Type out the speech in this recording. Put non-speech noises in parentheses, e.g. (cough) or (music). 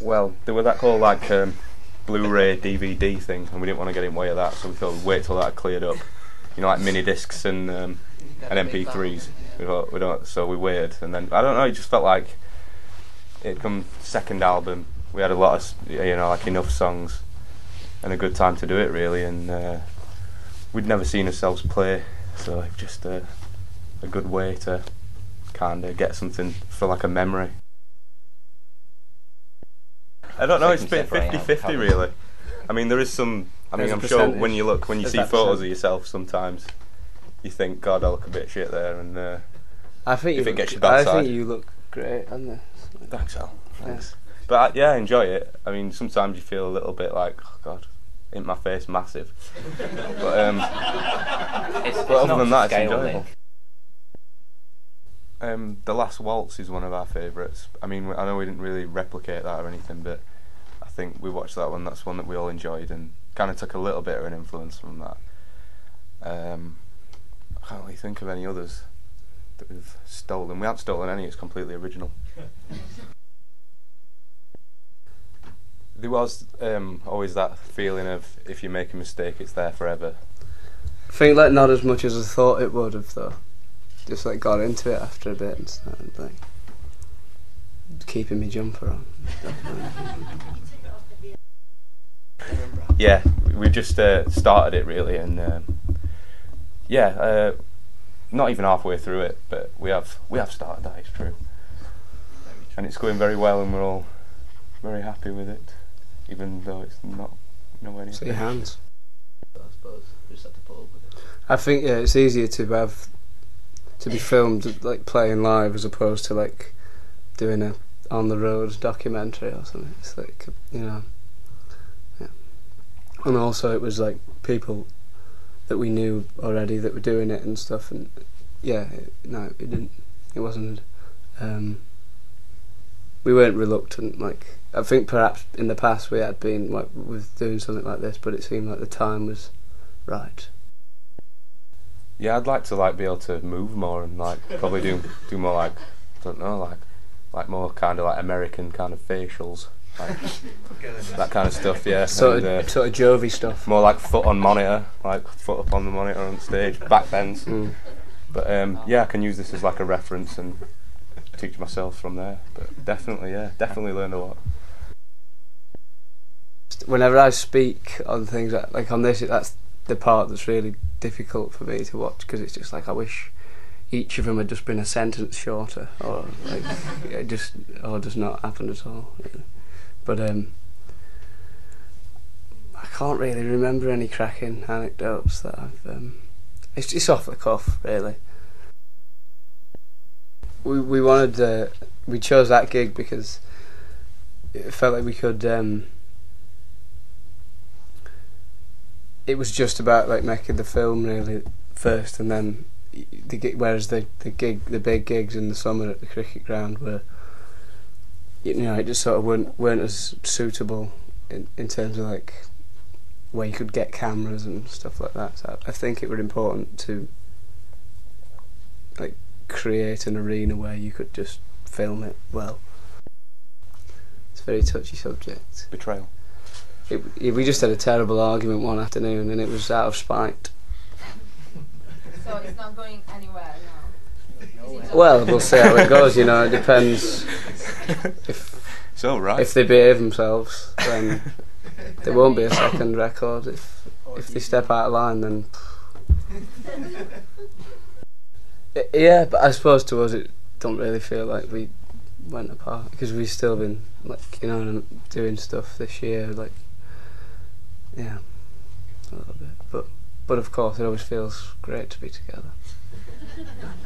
Well, there was that whole like um, Blu-ray DVD thing, and we didn't want to get in way of that, so we thought we'd wait till that cleared up. You know, like mini discs and um, and MP3s. We thought we don't, so we waited, and then I don't know. It just felt like it'd come second album. We had a lot of you know like enough songs and a good time to do it really, and uh, we'd never seen ourselves play, so it just uh, a good way to kind of get something for like a memory. I don't know. It's a bit 50-50 really. I mean, there is some. I mean, There's a I'm sure when percentage. you look when you There's see that photos percent. of yourself, sometimes you think, God, I look a bit shit there, and uh, I think If you it look, gets you bad I side. think you look great on this. thanks, Al. Thanks. But uh, yeah, I enjoy it. I mean, sometimes you feel a little bit like, oh, God, ain't my face massive? (laughs) but um, It's, it's But other not than that, it's scale, enjoyable. Nick. Um, the Last Waltz is one of our favourites. I mean, I know we didn't really replicate that or anything, but I think we watched that one. That's one that we all enjoyed and kind of took a little bit of an influence from that. Um, I can't really think of any others that we've stolen. We haven't stolen any. It's completely original. (laughs) there was um, always that feeling of if you make a mistake, it's there forever. I think like not as much as I thought it would have though. Just like got into it after a bit and started like keeping me jumper on. (laughs) yeah, we just uh, started it really, and um, yeah, uh, not even halfway through it, but we have we have started that. It's true, and it's going very well, and we're all very happy with it, even though it's not nowhere near. See your hands. I suppose we just have to put up with it. I think yeah, it's easier to have to be filmed like playing live as opposed to like doing a on the road documentary or something. It's like you know, yeah. And also it was like people that we knew already that were doing it and stuff. And yeah, it, no, it didn't. It wasn't. Um, we weren't reluctant. Like I think perhaps in the past we had been like with doing something like this, but it seemed like the time was right. Yeah, I'd like to like be able to move more and like probably do do more like I don't know like like more kind of like American kind of facials, like (laughs) that kind of stuff. Yeah, Sort and, of, uh, sort of Jovi stuff. more like foot on monitor, like foot up on the monitor on stage, back bends. Mm. But um, yeah, I can use this as like a reference and teach myself from there. But definitely, yeah, definitely learned a lot. Whenever I speak on things like, like on this, that's the part that's really difficult for me to watch because it's just like I wish each of them had just been a sentence shorter, or like (laughs) it just or just not happen at all. But um, I can't really remember any cracking anecdotes that I've. Um, it's just off the cuff, really. We we wanted uh, we chose that gig because it felt like we could. Um, it was just about like making the film really first, and then the gig. Whereas the the gig, the big gigs in the summer at the cricket ground were, you know, it just sort of weren't weren't as suitable in in terms of like where you could get cameras and stuff like that. So I think it was important to like create an arena where you could just film it well. It's a very touchy subject. Betrayal. It, it, we just had a terrible argument one afternoon, and it was out of spite. So it's not going anywhere now. Is it just- Well, we'll see how it goes. You know, it depends if So right. if they behave themselves, then there won't be a second record. If if they step out of line, then (laughs) yeah. But I suppose to us, it don't really feel like we went apart because we've still been like you know doing stuff this year, like yeah, a little bit. But but of course, it always feels great to be together. (laughs)